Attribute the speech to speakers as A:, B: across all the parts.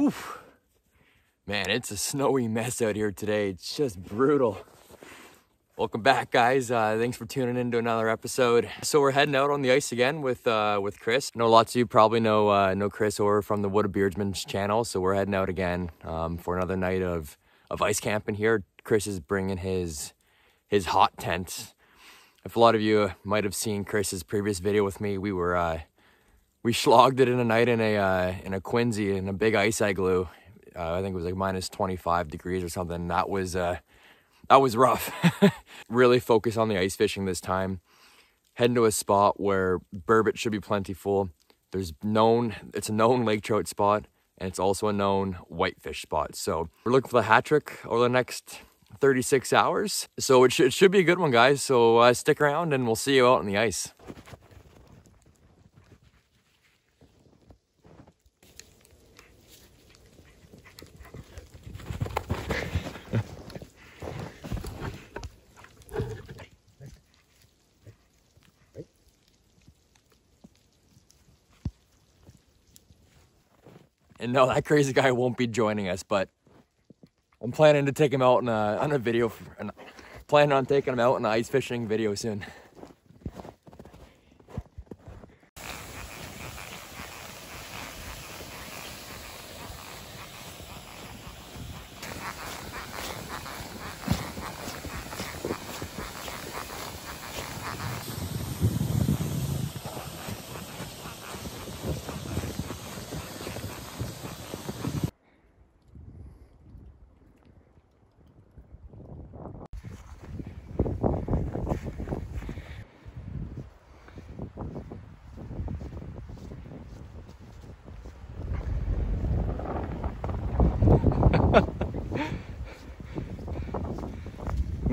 A: Whew. Man, it's a snowy mess out here today. It's just brutal. Welcome back, guys. Uh, thanks for tuning in to another episode. So we're heading out on the ice again with uh, with Chris. I know lots of you probably know uh, know Chris or from the Wooded Beardsman's channel. So we're heading out again um, for another night of of ice camping here. Chris is bringing his his hot tent. If a lot of you might have seen Chris's previous video with me, we were uh, we slogged it in a night in a uh, in a Quinzhee in a big ice igloo. Uh, I think it was like minus 25 degrees or something. That was uh, that was rough. really focus on the ice fishing this time. Heading to a spot where burbot should be plentiful. There's known it's a known lake trout spot and it's also a known whitefish spot. So we're looking for the hat trick over the next 36 hours. So it, sh it should be a good one, guys. So uh, stick around and we'll see you out on the ice. And no, that crazy guy won't be joining us, but I'm planning to take him out in a, on a video, for, planning on taking him out in an ice fishing video soon.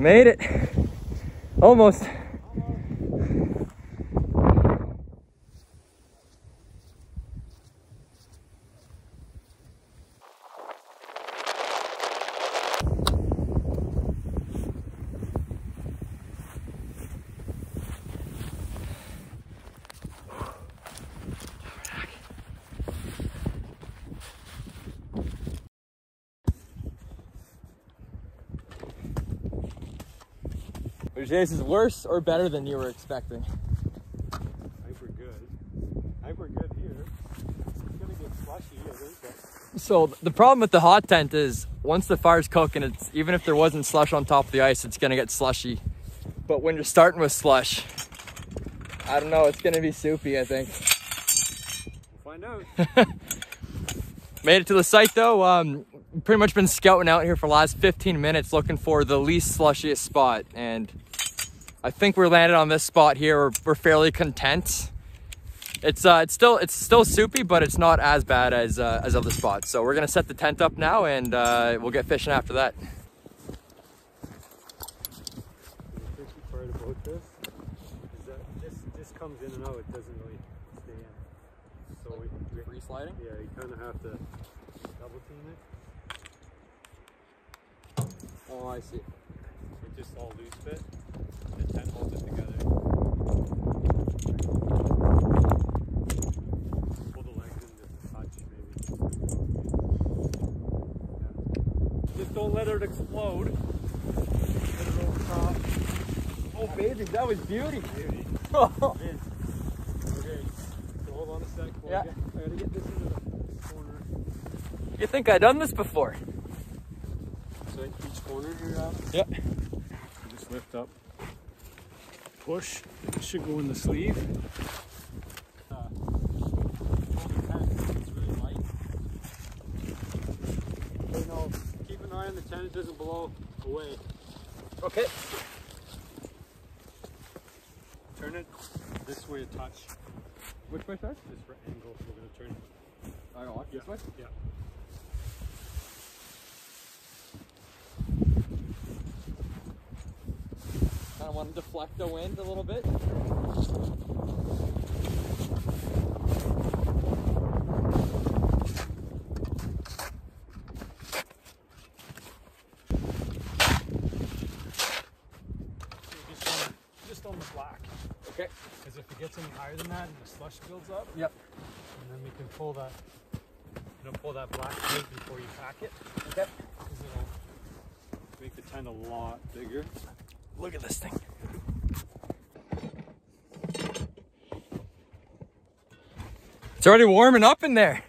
A: Made it. Almost. Jace is worse or better than you were expecting?
B: I think we're good. I think we're good here. It's gonna get slushy, I think.
A: So the problem with the hot tent is once the fire's cooking, it's even if there wasn't slush on top of the ice, it's gonna get slushy. But when you're starting with slush, I don't know, it's gonna be soupy, I think.
B: We'll find out.
A: Made it to the site though. Um, pretty much been scouting out here for the last 15 minutes looking for the least slushiest spot and I think we're landed on this spot here. We're, we're fairly content. It's uh, it's still it's still soupy, but it's not as bad as uh, as other spots. So we're gonna set the tent up now, and uh, we'll get fishing after that.
B: The tricky part about this is that this this comes in and out. It doesn't really stay in. So we, we
A: Free sliding.
B: yeah, you kind of have to double team it.
A: Oh, I see.
B: It just all loose fit. The tent it together. Pull the legs in just a touch, maybe. Just don't let it explode. It.
A: Oh, baby, that was beauty.
B: Beauty.
A: Oh.
B: It is. Okay, so hold on a sec.
A: Yeah.
B: I, get, I gotta get this into the corner.
A: you think I done this before?
B: So each corner here, Adam.
A: Yep.
B: Just lift up. Push. It should go in the sleeve. Hold the tent. It's really light. Okay, keep an eye on the tent. It doesn't blow away.
A: Okay.
B: Turn it this way a touch.
A: Which way, sir?
B: Just for angle. We're gonna turn.
A: I go
B: Yeah.
A: this way.
B: Yeah.
A: Kind of want to deflect the wind a little bit.
B: Just on, just on the black.
A: Okay.
B: Because if it gets any higher than that and the slush builds up,
A: Yep.
B: and then we can pull that You know, pull that black plate before you pack it.
A: Okay.
B: 'cause it'll make the tent a lot bigger.
A: Look at this thing. It's already warming up in there.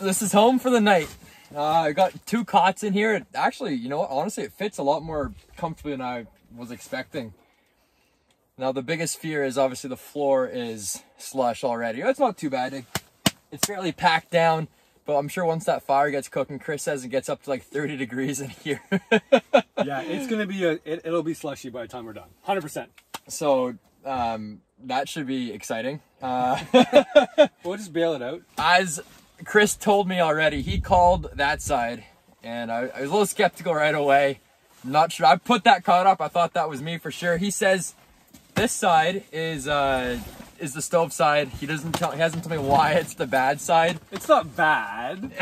A: This is home for the night. Uh, I got two cots in here. It, actually, you know what? Honestly, it fits a lot more comfortably than I was expecting. Now the biggest fear is obviously the floor is slush already. It's not too bad. It- It's fairly packed down, but I'm sure once that fire gets cooking, Chris says it gets up to like 30 degrees in here.
B: yeah, it's gonna be a. It, it'll be slushy by the time we're done. Hundred percent.
A: so um, that should be exciting. Uh,
B: We'll just bail it out.
A: as Chris told me already, he called that side, and I, I was a little skeptical right away. Not sure. I put that caught up. I thought that was me for sure. He says this side is uh, is the stove side. He doesn't tell. He hasn't told me why it's the bad side.
B: It's not bad.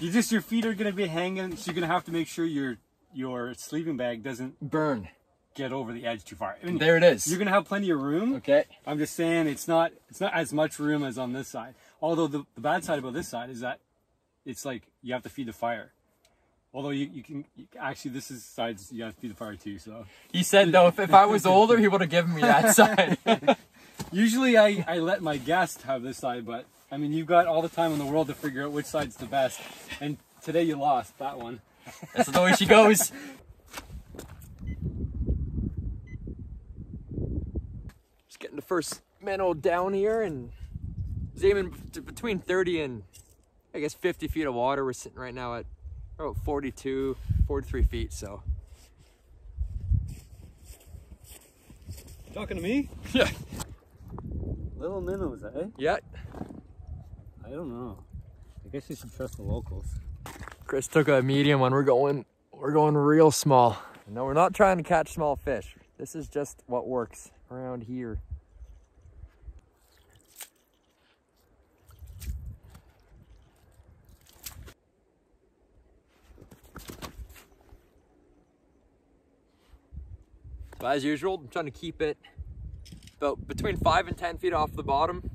B: you just your feet are gonna be hanging, so you're gonna have to make sure your your sleeping bag doesn't
A: Burn.
B: get over the edge too far. I mean,
A: There it is.
B: You're gonna have plenty of room.
A: Okay.
B: I'm just saying it's not it's not as much room as on this side. Although the, the bad side about this side is that it's like you have to feed the fire. Although you, you can you, actually this is sides you have to feed the fire too. So
A: He said though, if, if I was older, he would have given me that side.
B: Usually I, I let my guest have this side, but I mean you've got all the time in the world to figure out which side's the best. And today you lost that one.
A: That's the way she goes. Just getting the first minnow down here and it's aiming between 30 and I guess 50 feet of water. We're sitting right now at about 42, 43 feet. So
B: Talking to me?
A: yeah,
B: Little minnows, eh?
A: yeah.
B: I don't know. I guess you should trust the locals.
A: Chris took a medium one. We're going, we're going real small. No, we're not trying to catch small fish. This is just what works around here. So as usual, I'm trying to keep it about between five and 10 feet off the bottom.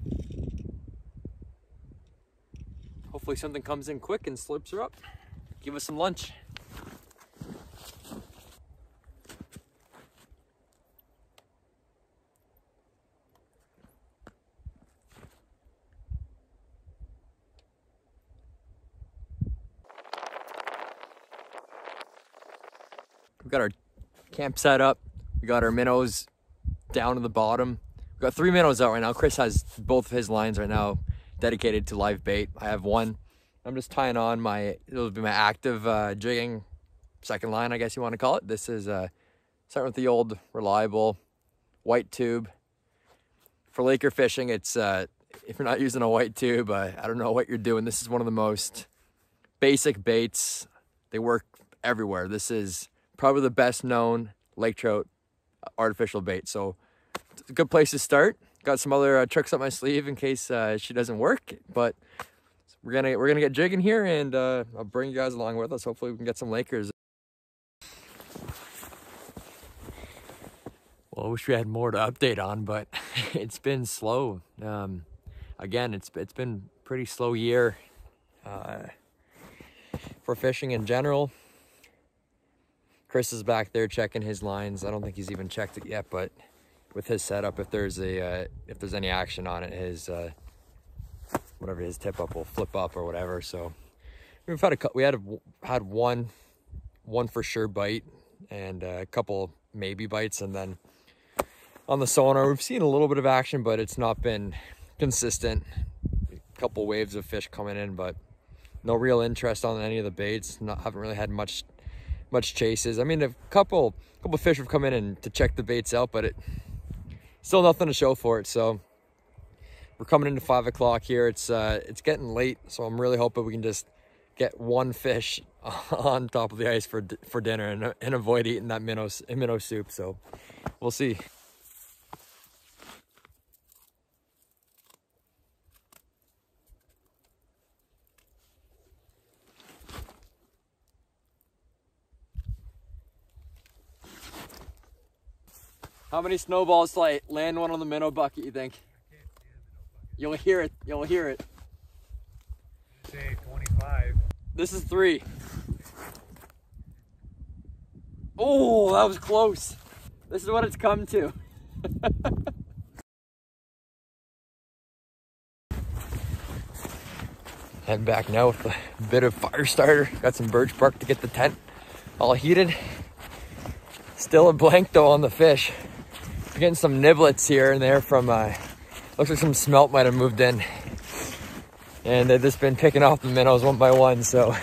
A: Hopefully something comes in quick and slips her up. Give us some lunch. We've got our camp set up. We got our minnows down to the bottom. We've got three minnows out right now. Chris has both of his lines right now dedicated to live bait. I have one. I'm just tying on my, it'll be my active uh, jigging second line, I guess you want to call it. This is uh, starting with the old reliable white tube. For Laker fishing, it's, uh, if you're not using a white tube, uh, I don't know what you're doing. This is one of the most basic baits. They work everywhere. This is probably the best known lake trout artificial bait. So a good place to start. Got some other uh, tricks up my sleeve in case uh, she doesn't work, but we're gonna we're gonna get jigging here, and uh, I'll bring you guys along with us. Hopefully, we can get some Lakers. Well, I wish we had more to update on, but it's been slow. Um, again, it's it's been pretty slow year uh, for fishing in general. Chris is back there checking his lines. I don't think he's even checked it yet, but with his setup, if there's a uh, if there's any action on it, his uh, whatever his tip up will flip up or whatever. So we've had a we had a, had one one for sure bite and a couple maybe bites, and then on the sonar we've seen a little bit of action, but it's not been consistent. A couple waves of fish coming in, but no real interest on any of the baits. Not haven't really had much much chases. I mean, a couple couple fish have come in and to check the baits out, but it still nothing to show for it. So we're coming into five o'clock here. It's uh, it's getting late, so I'm really hoping we can just get one fish on top of the ice for for dinner and, and avoid eating that minnow minnow soup. So we'll see. How many snowballs till I land one on the minnow bucket, you think? You'll hear it. You'll hear it.
B: Say 25.
A: This is three. Oh, that was close. This is what it's come to. Head back now with a bit of fire starter. Got some birch bark to get the tent all heated. Still a blank though on the fish. Getting some niblets here and there from, uh, looks like some smelt might have moved in. And they've just been picking off the minnows one by one. So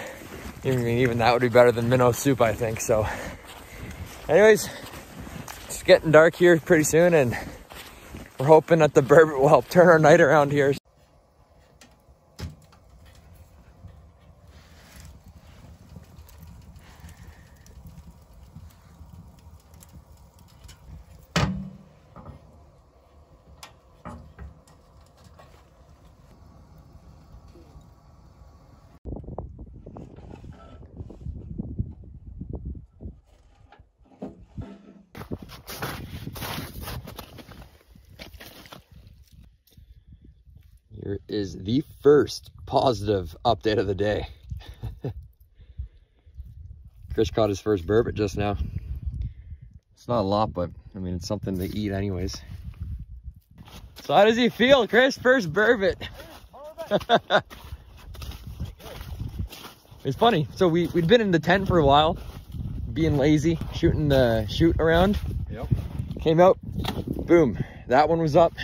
A: even, even that would be better than minnow soup, I think. So anyways, it's getting dark here pretty soon and we're hoping that the burbot will help turn our night around here. Here is the first positive update of the day. Chris caught his first burbot just now. It's not a lot, but I mean, it's something to eat anyways. So how does he feel, Chris? First burbot. it's funny. So we, we'd been in the tent for a while, being lazy, shooting the shoot around.
B: Yep.
A: Came out, boom. That one was up.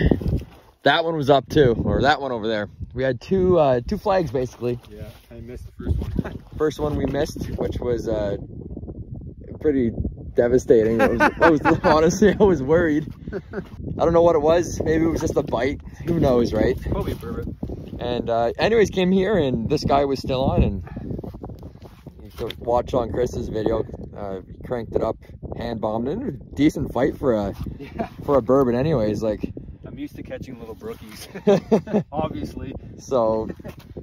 A: That one was up too, or that one over there. We had two uh, two flags basically.
B: Yeah, I missed the first one.
A: First one we missed, which was uh, pretty devastating. It was, I was honestly I was worried. I don't know what it was. Maybe it was just a bite. Who knows, right?
B: Probably a burbot.
A: And uh, anyways, came here and this guy was still on, and you could watch on Chris's video. Uh, cranked it up, hand bombed it. It decent fight for a
B: Yeah.
A: for a bourbon, anyways. Like
B: I'm used to catching little brookies. Obviously.
A: So,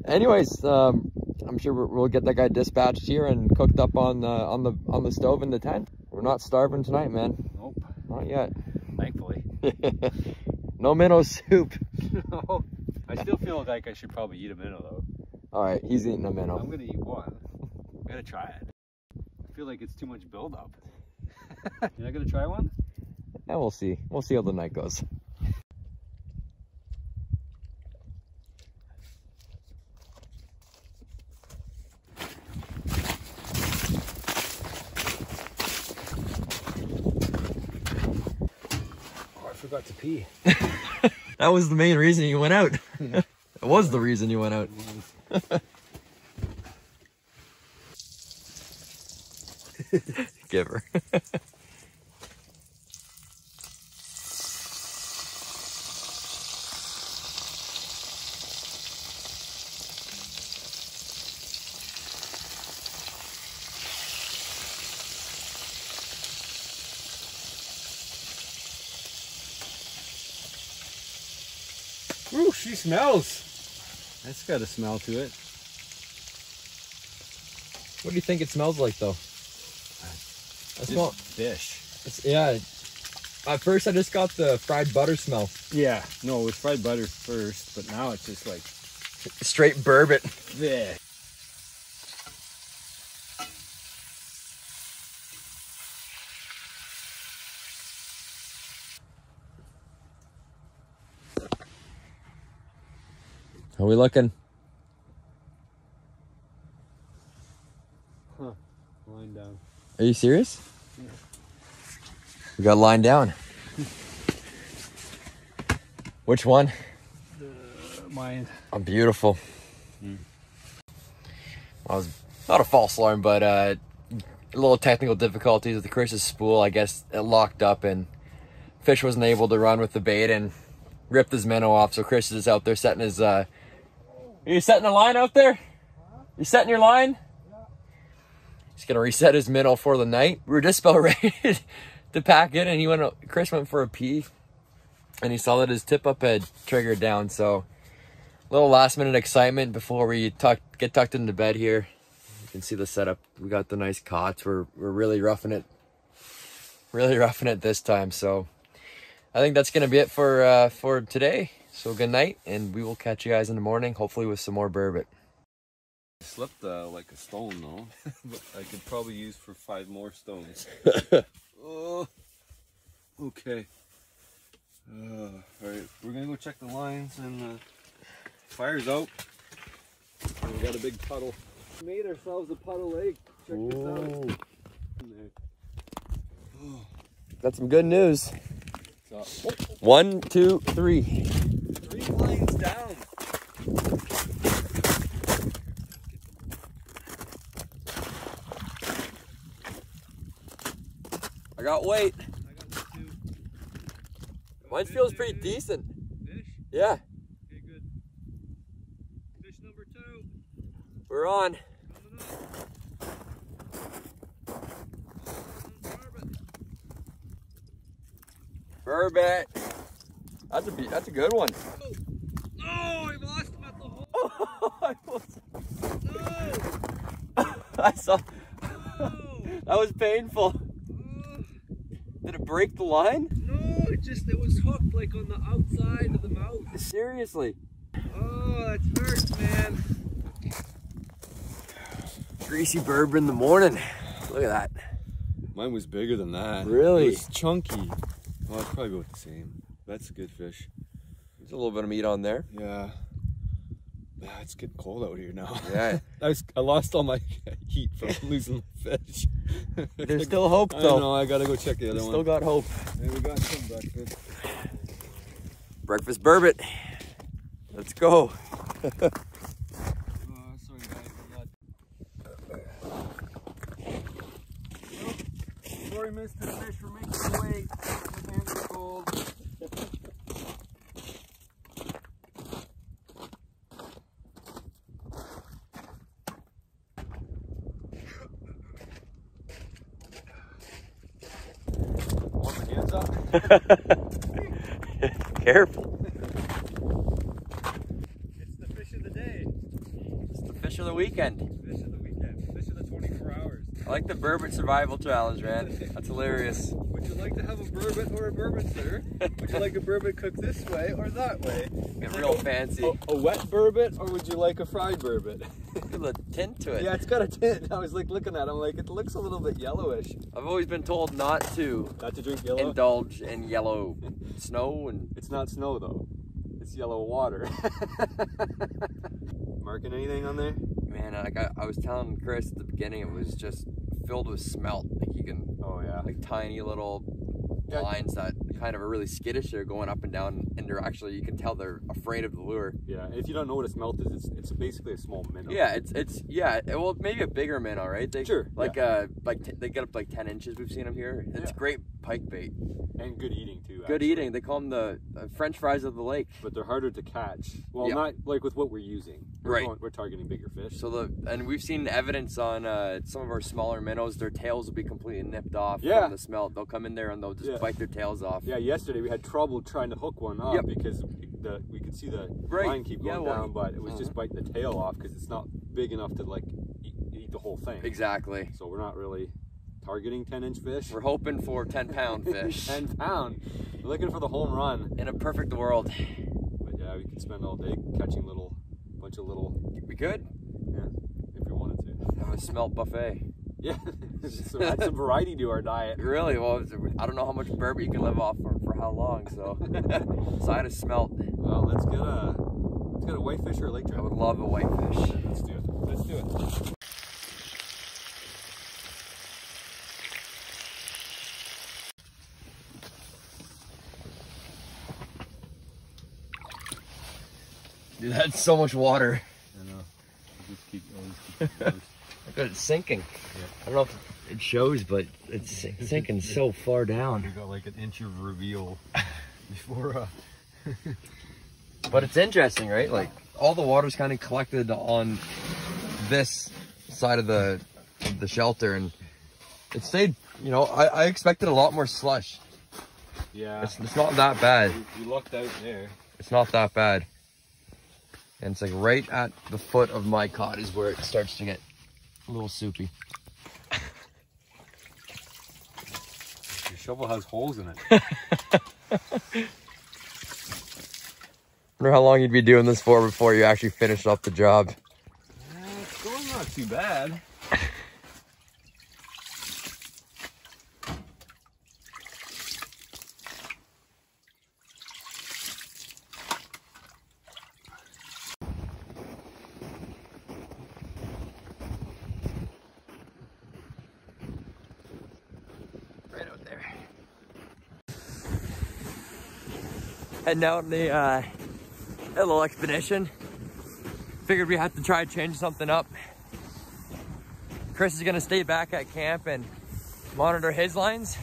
A: anyways, um, I'm sure we'll- get that guy dispatched here and cooked up on the on the on the stove in the tent. We're not starving tonight, man.
B: Nope.
A: Not yet.
B: Thankfully.
A: no minnow soup.
B: no. I still feel like I should probably eat a minnow though.
A: All right, he's eating a minnow.
B: I'm gonna eat one. I gotta try it. I feel like it's too much buildup. You're not gonna try one?
A: And we'll see. We'll see how the night goes.
B: Forgot to pee.
A: That was the main reason you went out. it was the reason you went out. Give her.
B: Ooh, she smells. That's got a smell to it.
A: What do you think it smells like, though? I smell.
B: fish.
A: It's, yeah. At first, I just got the fried butter smell.
B: Yeah, no, it was fried butter first, but now it's just like
A: Straight bourbon.
B: fish.
A: How we looking?
B: Lying down.
A: Are you serious? We got lined down. Which one?
B: The, Mine.
A: Oh, beautiful. Well, it was not a false alarm, but uh, a little technical difficulties with the Chris's spool. I guess it locked up and fish wasn't able to run with the bait and ripped his minnow off. So Chris is out there setting his. Uh... Are you setting a line out there? You setting your line? Yeah. He's gonna reset his minnow for the night. We were just about ready to pack it, and he went. Chris went for a pee, and he saw that his tip up had triggered down. So a little last minute excitement before we tuck, get tucked into bed here. You can see the setup. We got the nice cots. We're we're really roughing it, really roughing it this time. So I think that's gonna be it for uh, for today. So good night, and we will catch you guys in the morning, hopefully with some more burbot.
B: I slept uh, like a stone though, but I could probably use for five more stones. oh, okay. Uh, all right, we're gonna go check the lines and uh, fire's out. And we got a big puddle. We made ourselves a puddle lake. Check this out.
A: Got some good news.
B: So,
A: One, two, three.
B: Down.
A: I got weight.
B: I got.
A: Mine feels pretty decent.
B: Fish?
A: Yeah,
B: Okay, good. Fish number two.
A: we're on. Burbot. That's a be- that's a good one.
B: Oh, I lost him at the hole.
A: I, was-
B: No!
A: I saw.
B: No!
A: That was painful. Did it break the line?
B: no, it just, it was hooked like on the outside of the mouth.
A: Seriously.
B: Oh, that hurts, man.
A: Greasy bourbon in the morning. Look at that.
B: Mine was bigger than that.
A: Really?
B: It was chunky. Well, it's probably about the same. That's a good fish.
A: There's a little bit of meat on there.
B: Yeah. Yeah, it's getting cold out here now.
A: Yeah.
B: I was I lost all my heat from losing my fish.
A: There's still hope though.
B: I know, I gotta go check the other one.
A: still got hope.
B: Hey, we got some breakfast.
A: Breakfast burbot. Let's go.
B: Oh, sorry guys, oh, Sorry, Mr. Fish, for making you wait. My hands are cold. Want my hands up?
A: Careful.
B: It's the fish of the day.
A: It's the fish of the weekend.
B: Fish of the weekend. Fish of the 24 hours.
A: I like the burbot survival challenge, man. That's hilarious.
B: Would you like to have a burbot or a bourbon, sir? Would you like a bourbon cooked this way or that way?
A: Get real fancy.
B: A, a wet burbot or would you like a fried burbot?
A: Look at the tint to it.
B: yeah, it's got a tint. I was like looking at it, I'm like, it looks a little bit yellowish.
A: I've always been told not to
B: Not to drink yellow?
A: indulge in yellow snow and
B: It's not snow though. It's yellow water. Marking anything on there?
A: man, like I, I was telling Chris at the beginning, it was just filled with smelt. Like you can
B: Oh yeah.
A: like tiny little
B: Yeah.
A: lines that kind of are really skittish. They're going up and down, and they're actually you can tell they're afraid of the lure.
B: Yeah. If you don't know what a smelt is, it's it's basically a small minnow.
A: Yeah, it's it's yeah. Well, maybe a bigger minnow, right? They,
B: Sure,
A: Like uh, like t- they get up like ten inches. We've seen them here. It's
B: Yeah.
A: great pike bait.
B: And good eating too.
A: Good
B: actually.
A: eating. They call them the uh, French fries of the lake.
B: But they're harder to catch. Well,
A: Yeah.
B: not like with what we're using. We're
A: Right.
B: going- we're targeting bigger fish.
A: So the and we've seen evidence on uh, some of our smaller minnows. Their tails will be completely nipped off
B: Yeah.
A: from the smelt. They'll come in there and they'll just
B: Yeah.
A: bite their tails off.
B: Yeah, yesterday we had trouble trying to hook one up
A: Yep.
B: because the we could see the
A: Right.
B: line keep
A: Yeah,
B: going
A: well,
B: down, but it was just
A: mhm.
B: biting the tail off because it's not big enough to like eat, eat the whole thing.
A: Exactly.
B: So we're not really targeting 10 inch fish.
A: We're hoping for 10 pound fish
B: 10 pound. We're looking for the home run.
A: in a perfect world.
B: But yeah, we could spend all day catching little, bunch of little,
A: We could
B: yeah, if we wanted to.
A: have a smelt buffet.
B: Yeah, so add some variety to our diet.
A: Really? Well, I don't know how much bourbon you can live off for for how long. So side of smelt.
B: Well, let's get a, let's get a whitefish or a lake trout.
A: I would love a whitefish.
B: Let's do it. Let's do it.
A: Dude, that's so much water.
B: I know. Just keep, always keep
A: Look at it sinking. I don't know if it shows, but it's sinking so far down.
B: You got like an inch of reveal before. Uh,
A: But it's interesting, right? Like all the water's kind of collected on this side of the of the shelter, and it stayed. You know, I, I expected a lot more slush.
B: yeah.
A: It's, it's not that bad.
B: We, we lucked out there.
A: It's not that bad. And it's like right at the foot of my cot is where it starts to get a little soupy.
B: Your
C: shovel has holes in it.
A: Wonder how long you'd be doing this for before you actually finish off the job.
C: Uh, it's going not too bad.
A: Heading out on the uh, little expedition. Figured we had to try to change something up. Chris is gonna stay back at camp and monitor his lines.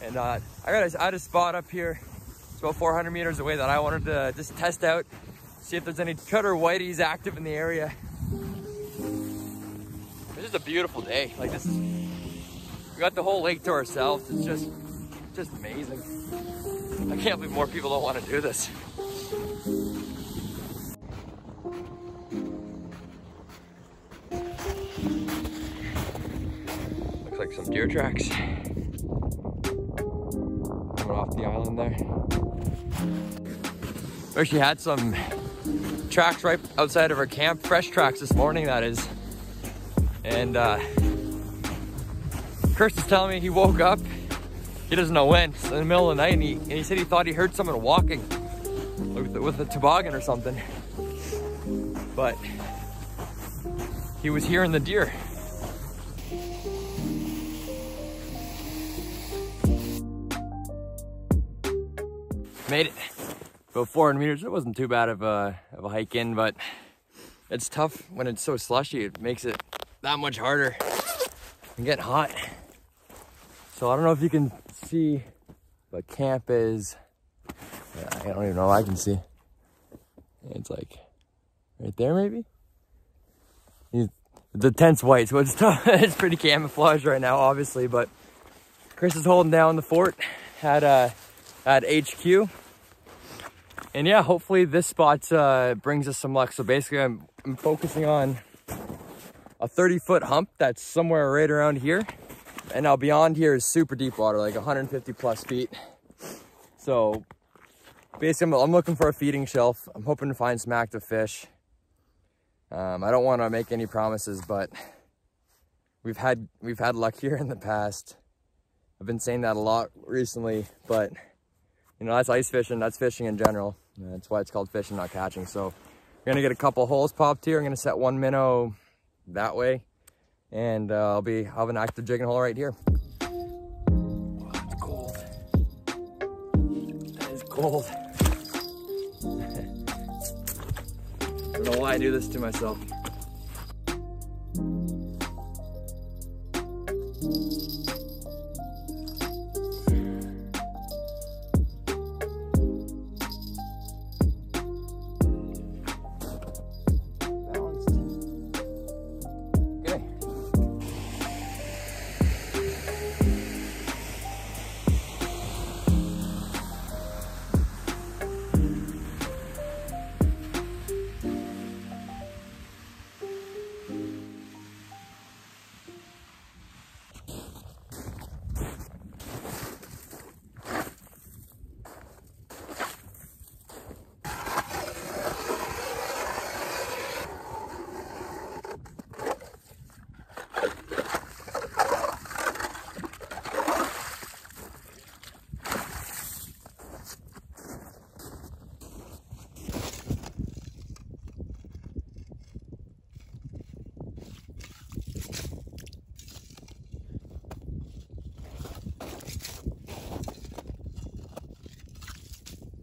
A: And uh, I got a, I had a spot up here. It's about 400 meters away that I wanted to just test out, see if there's any or whiteys active in the area. This is a beautiful day. Like this is, we got the whole lake to ourselves. It's just, just amazing. I can't believe more people don't want to do this. Looks like some deer tracks. Coming off the island there. We actually had some tracks right outside of our camp, fresh tracks this morning, that is. And uh, is telling me he woke up, he doesn't know when, It's in the middle of the night, and he, and he said he thought he heard someone walking with, with a toboggan or something. But he was hearing the deer. Made it. About 400 meters. It wasn't too bad of a, of a hike in, but it's tough when it's so slushy. It makes it that much harder and get hot. So I don't know if you can see what camp is. I don't even know I can see. It's like right there maybe? The tent's white, so it's it's pretty camouflaged right now, obviously, but Chris is holding down the fort at uh at HQ. And yeah, hopefully this spot uh, brings us some luck. So basically I'm, I'm focusing on a 30 foot hump that's somewhere right around here. And now beyond here is super deep water, like 150 plus feet. So basically I'm, I'm looking for a feeding shelf. I'm hoping to find some active fish. Um, I don't want to make any promises, but we've had we've had luck here in the past. I've been saying that a lot recently, but you know that's ice fishing. That's fishing in general. That's why it's called fishing, not catching. So we're gonna get a couple holes popped here. I'm gonna set one minnow that way, and uh, I'll be I'll have an active jigging hole right here. Oh, it's cold. That is cold. I don't know why I do this to myself.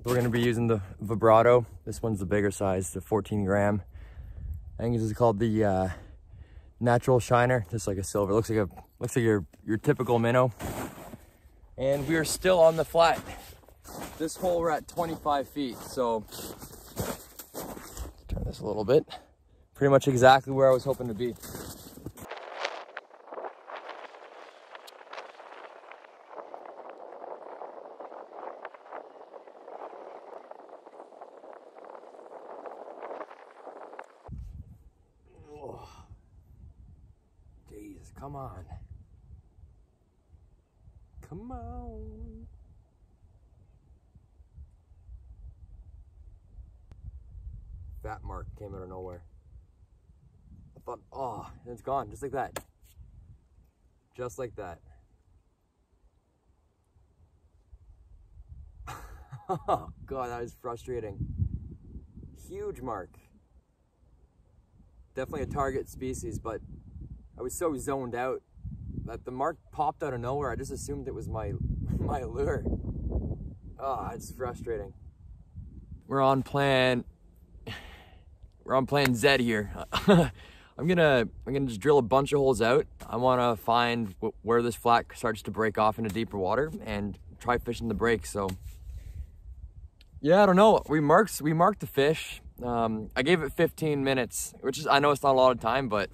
A: We're gonna be using the vibrato. This one's the bigger size, the 14 gram. I think this is called the uh, natural shiner, just like a silver. Looks like a looks like your your typical minnow. And we are still on the flat. This hole we're at 25 feet, so turn this a little bit. Pretty much exactly where I was hoping to be. Come on. Come on. Fat mark came out of nowhere. I thought, oh, and it's gone, just like that. Just like that. oh, God, that is frustrating. Huge mark. Definitely a target species, but I was so zoned out that the mark popped out of nowhere. I just assumed it was my my lure. Oh, it's frustrating. We're on plan. We're on plan Z here. I'm gonna I'm gonna just drill a bunch of holes out. I want to find where this flat starts to break off into deeper water and try fishing the break. So yeah, I don't know. We marked we marked the fish. Um, I gave it 15 minutes, which is I know it's not a lot of time, but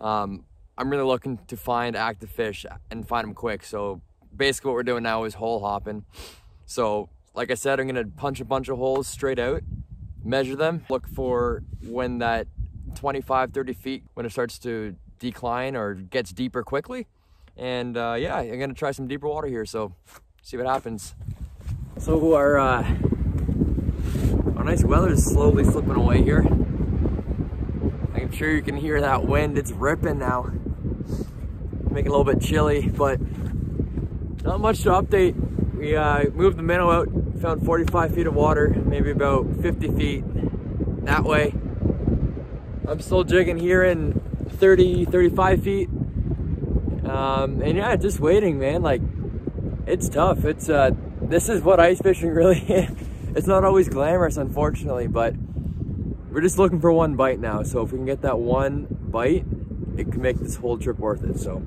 A: um, I'm really looking to find active fish and find them quick. So basically what we're doing now is hole hopping. So like I said, I'm gonna punch a bunch of holes straight out, measure them, look for when that 25, 30 feet, when it starts to decline or gets deeper quickly. And uh, yeah, I'm gonna try some deeper water here. So see what happens. So our, uh, our nice weather is slowly slipping away here. I'm sure you can hear that wind. It's ripping now making a little bit chilly, but not much to update. We uh, moved the minnow out, found 45 feet of water, maybe about 50 feet that way. I'm still jigging here in 30, 35 feet. Um, and yeah, just waiting, man. Like, it's tough. It's, uh, this is what ice fishing really is. It's not always glamorous, unfortunately, but we're just looking for one bite now. So if we can get that one bite, it can make this whole trip worth it. So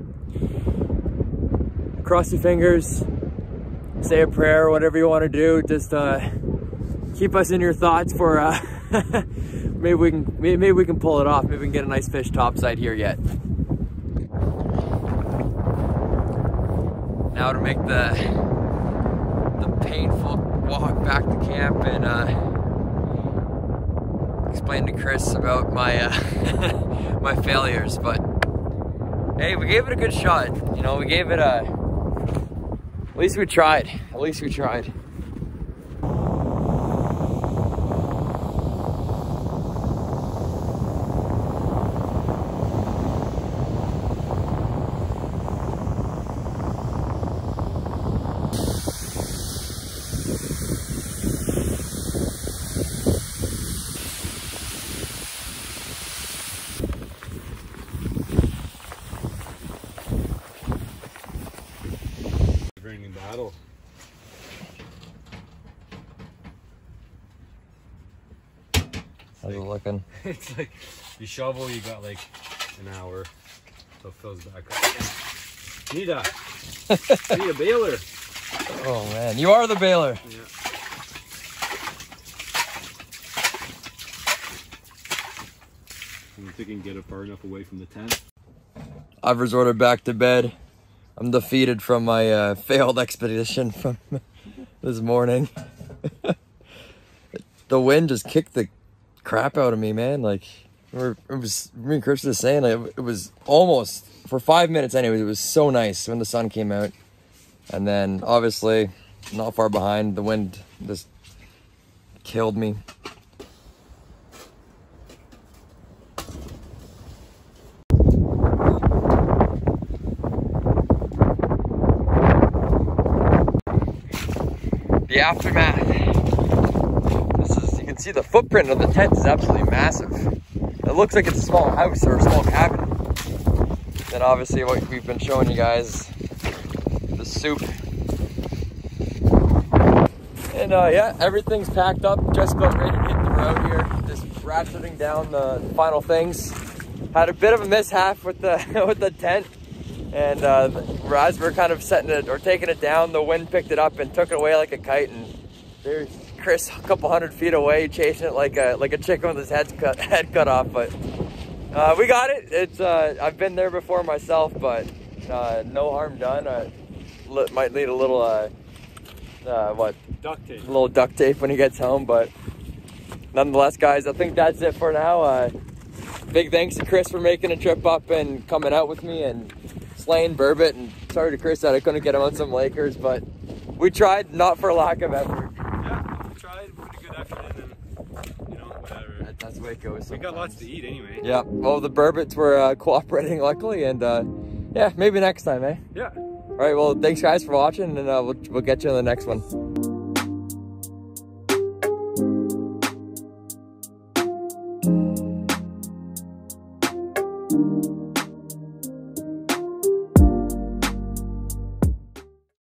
A: cross your fingers, say a prayer, whatever you want to do. Just uh, keep us in your thoughts for uh, maybe we can maybe we can pull it off. Maybe we can get a nice fish topside here yet. Now to make the the painful walk back to camp and uh, explain to Chris about my uh, my failures, but hey, we gave it a good shot. You know, we gave it a at least we tried. At least we tried. How's looking?
B: it's like you shovel, you got like an hour so it fills back up. Need a need a baler.
A: Oh man, you are the baler.
B: Yeah. I don't think I can get it far enough away from the tent.
A: I've resorted back to bed. I'm defeated from my uh, failed expedition from this morning. the wind just kicked the crap out of me, man. Like, it was me and Chris was saying, like, it was almost for five minutes, anyways. It was so nice when the sun came out, and then obviously, not far behind, the wind just killed me. The aftermath see the footprint of the tent is absolutely massive. It looks like it's a small house or a small cabin. Then obviously what we've been showing you guys, the soup. And uh, yeah, everything's packed up, just about ready to hit the road here. Just ratcheting down the final things. Had a bit of a mishap with the with the tent. And uh, as we're kind of setting it or taking it down, the wind picked it up and took it away like a kite. And there's Chris a couple hundred feet away, chasing it like a like a chicken with his head cut head cut off. But uh, we got it. It's uh, I've been there before myself, but uh, no harm done. I might need a little uh, uh, what
B: duct tape,
A: a little duct tape when he gets home. But nonetheless, guys, I think that's it for now. Uh, big thanks to Chris for making a trip up and coming out with me and slaying burbot, and sorry to Chris that I couldn't get him on some Lakers, but we tried, not for lack of effort.
B: Yeah, we tried. We put a good effort in, and you know, whatever.
A: That- That's the way it goes.
B: We got lots to eat anyway.
A: Yeah. Well, the burbots were uh, cooperating luckily, and uh, yeah, maybe next time, eh?
B: Yeah.
A: All right. Well, thanks guys for watching, and uh, we'll we'll get you on the next one.